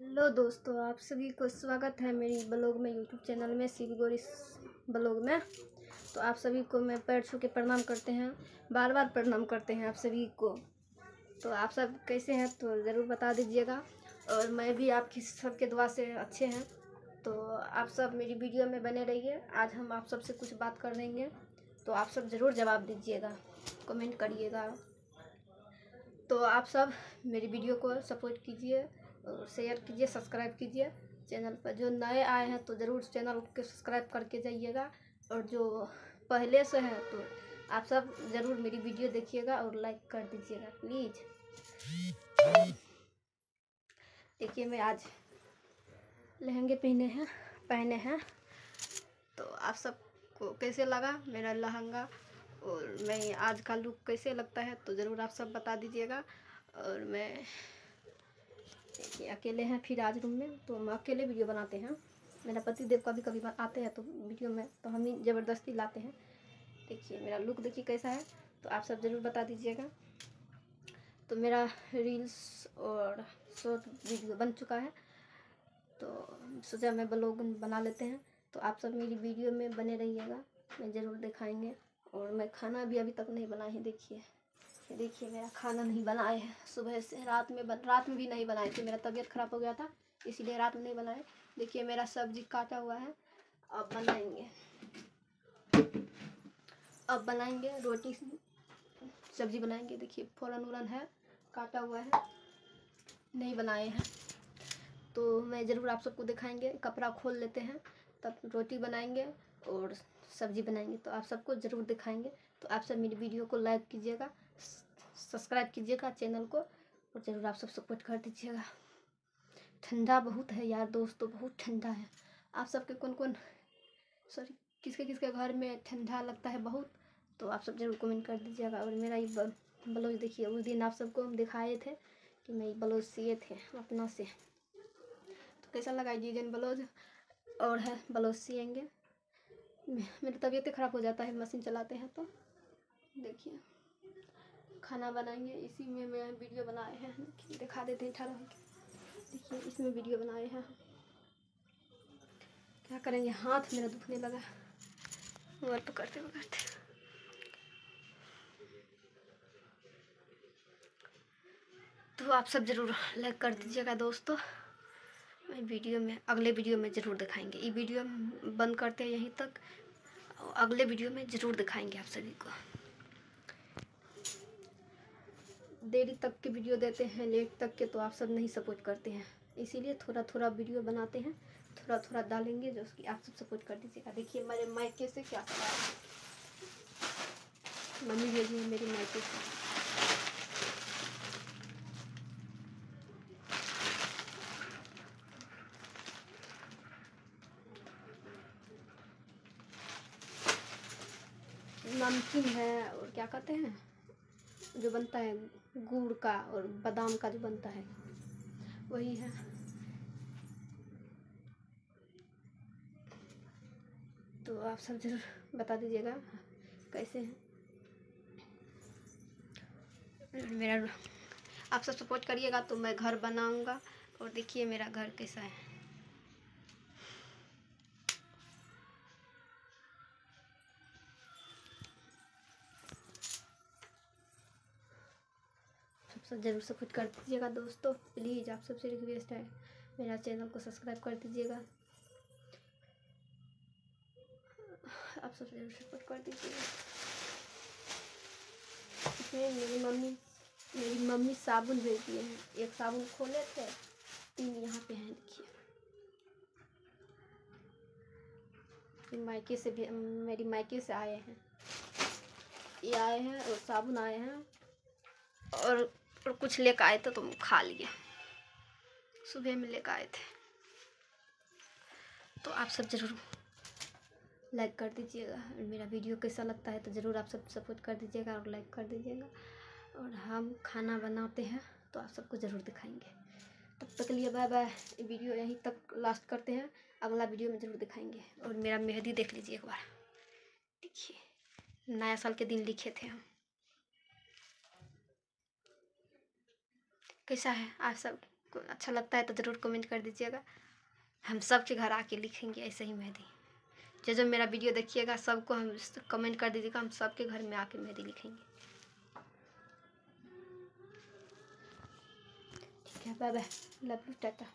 Hello दोस्तों, आप सभी को स्वागत है मेरी ब्लॉग में यूट्यूब चैनल में शिव गौरी ब्लॉग में। तो आप सभी को मैं पैर छू के प्रणाम करते हैं, बार बार प्रणाम करते हैं आप सभी को। तो आप सब कैसे हैं तो ज़रूर बता दीजिएगा। और मैं भी आपकी सबके दुआ से अच्छे हैं। तो आप सब मेरी वीडियो में बने रहिए। आज हम आप सबसे कुछ बात कर देंगे तो आप सब ज़रूर जवाब दीजिएगा, कमेंट करिएगा। तो आप सब मेरी वीडियो को सपोर्ट कीजिए। और शेयर कीजिए, सब्सक्राइब कीजिए चैनल पर। जो नए आए हैं तो ज़रूर चैनल को सब्सक्राइब करके जाइएगा। और जो पहले से हैं तो आप सब ज़रूर मेरी वीडियो देखिएगा और लाइक कर दीजिएगा, प्लीज़। देखिए, मैं आज लहंगे पहने हैं पहने हैं। तो आप सबको कैसे लगा मेरा लहंगा? और मैं आज का लुक कैसे लगता है तो ज़रूर आप सब बता दीजिएगा। और मैं देखिए अकेले हैं फिर आज रूम में तो हम अकेले वीडियो बनाते हैं। मेरा पति देव कभी कभी आते हैं तो वीडियो में तो हम ही ज़बरदस्ती लाते हैं। देखिए, मेरा लुक देखिए कैसा है तो आप सब ज़रूर बता दीजिएगा। तो मेरा रील्स और शॉर्ट वीडियो बन चुका है। तो सोचा मैं ब्लॉग बना लेते हैं। तो आप सब मेरी वीडियो में बने रहिएगा, मैं ज़रूर दिखाएँगे। और मैं खाना भी अभी तक नहीं बनाई देखिए। देखिए मेरा खाना नहीं बनाए है। सुबह से रात में बन, रात में भी नहीं बनाए थे। मेरा तबीयत ख़राब हो गया था, इसीलिए रात में नहीं बनाए। देखिए, मेरा सब्ज़ी काटा हुआ है। अब बनाएँगे। अब बनाएँगे रोटी। सब्ज़ी बनाएँगे। देखिए, फ़ौरन उरन है, काटा हुआ है। नहीं बनाए हैं। तो मैं ज़रूर आप सबको दिखाएँगे, कपड़ा खोल लेते हैं, तब रोटी बनाएँगे और सब्ज़ी बनाएँगे। तो आप सबको ज़रूर दिखाएँगे। तो आप सब मेरी वीडियो को लाइक कीजिएगा सब्सक्राइब कीजिएगा चैनल को और ज़रूर आप सब सपोर्ट कर दीजिएगा। ठंडा बहुत है यार दोस्तों, बहुत ठंडा है। आप सबके कौन कौन सॉरी, किसके किसके घर में ठंडा लगता है बहुत तो आप सब ज़रूर कमेंट कर दीजिएगा। और मेरा ये ब्लाउज देखिए, उस दिन आप सबको हम दिखाए थे कि मैं ये ब्लाउज सिए थे अपना से। तो कैसा लगा डिज़ाइन ब्लाउज? और है, ब्लाउज सिएँगे। मेरी तबीयत ख़राब हो जाता है, मशीन चलाते हैं तो। देखिए, खाना बनाएँगे, इसी में मैं वीडियो बनाए हैं। दिखा देते हैं अठारह देखिए, इसमें वीडियो बनाए हैं। क्या करेंगे? हाथ मेरा दुखने लगा। मोबाइल पकड़ते पकड़ते तो आप सब ज़रूर लाइक कर दीजिएगा दोस्तों। वीडियो में, अगले वीडियो में ज़रूर दिखाएँगे। ये वीडियो बंद करते हैं यहीं तक। अगले वीडियो में ज़रूर दिखाएँगे आप सभी को। देरी तक के वीडियो देते हैं, लेट तक के तो आप सब नहीं सपोर्ट करते हैं। इसीलिए थोड़ा थोड़ा वीडियो बनाते हैं। थोड़ा थोड़ा डालेंगे जो कि आप सब सपोर्ट कर दीजिएगा। देखिए मेरे मायके से क्या मम्मी भेजी है मेरी मायके से। नमकीन है और क्या कहते हैं? जो बनता है गुड़ का और बादाम का जो बनता है, वही है। तो आप सब ज़रूर बता दीजिएगा कैसे हैं। मेरा आप सब सपोर्ट करिएगा तो मैं घर बनाऊँगा। और देखिए मेरा घर कैसा है। सब ज़रूर से कुछ कर दीजिएगा दोस्तों। प्लीज़ आप सबसे रिक्वेस्ट है, मेरा चैनल को सब्सक्राइब कर दीजिएगा। आप सब ज़रूर सपोर्ट कर दीजिएगा। इसमें मेरी मम्मी मेरी मम्मी साबुन भेज दिए हैं। एक साबुन खोले थे, तीन यहाँ पे हैं, देखिए। मायके से भी, मेरी मायके से आए हैं। ये आए हैं और साबुन आए हैं। और और कुछ लेकर आए थे तो हम खा लिए। सुबह में लेकर आए थे। तो आप सब ज़रूर लाइक कर दीजिएगा मेरा वीडियो कैसा लगता है तो ज़रूर आप सब सपोर्ट कर दीजिएगा और लाइक कर दीजिएगा। और हम खाना बनाते हैं तो आप सबको ज़रूर दिखाएँगे। तब तक के लिए बाय बाय वीडियो यहीं तक लास्ट करते हैं। अगला वीडियो में ज़रूर दिखाएँगे। और मेरा मेहंदी देख लीजिए एक बार। देखिए, नया साल के दिन लिखे थे हम। कैसा है? आप सबको अच्छा लगता है तो ज़रूर कमेंट कर दीजिएगा। हम सब के घर आके लिखेंगे, ऐसे ही मेहंदी। जो जो मेरा वीडियो देखिएगा, सबको हम कमेंट कर दीजिएगा, हम सबके घर में आके मेहंदी लिखेंगे। ठीक है bye bye love you tata.